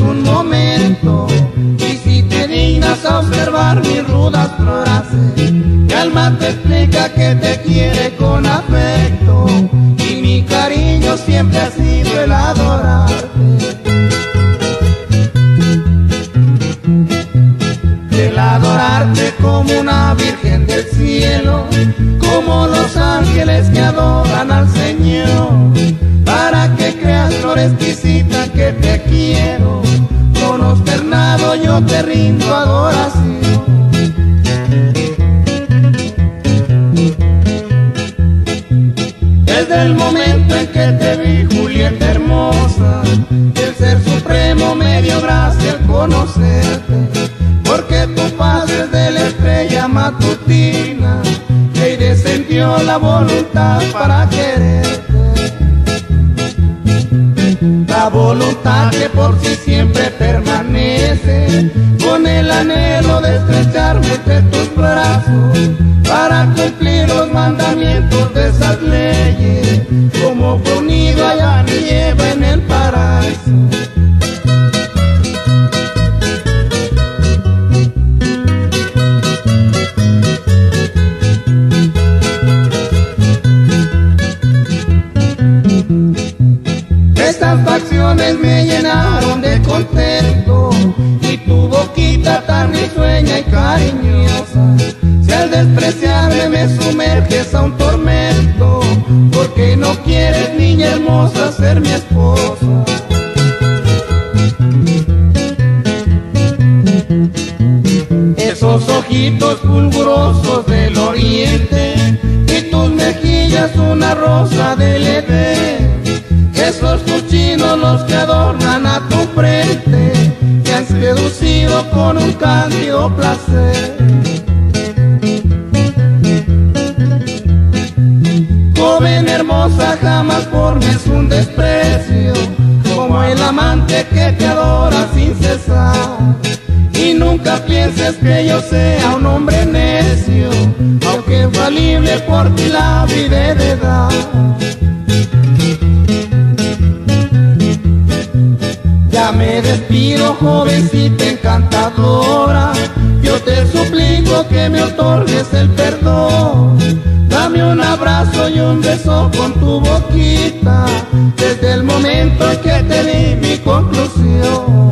un momento. Y si te dignas a observar mis rudas frases, mi alma te explica que te quiere con afecto. Y mi cariño siempre ha sido el adorarte. El adorarte como una virgen del cielo, como los ángeles que adoran al Señor, para que creas flores exquisitas Desde el momento en que te vi, Julieta hermosa, el ser supremo me dio gracia al conocerte, porque tu paz es de la estrella matutina, que descendió la voluntad para quererte. La voluntad que por sí siempre permanece, con el anhelo de estrecharme entre tus brazos, para cumplir los mandamientos contento y tu boquita tan risueña y cariñosa. Si al despreciarme me sumerges a un tormento, porque no quieres, niña hermosa, ser mi esposa. Esos ojitos fulgurosos del oriente y tus mejillas una rosa del Edén. Esos chinos los que adornan con un cándido placer. Joven hermosa, jamás formes un desprecio, como el amante que te adora sin cesar. Y nunca pienses que yo sea un hombre necio, aunque falible por ti la vida de edad. Ya me despido, jovencita encantadora, yo te suplico que me otorgues el perdón. Dame un abrazo y un beso con tu boquita, desde el momento en que te di mi conclusión.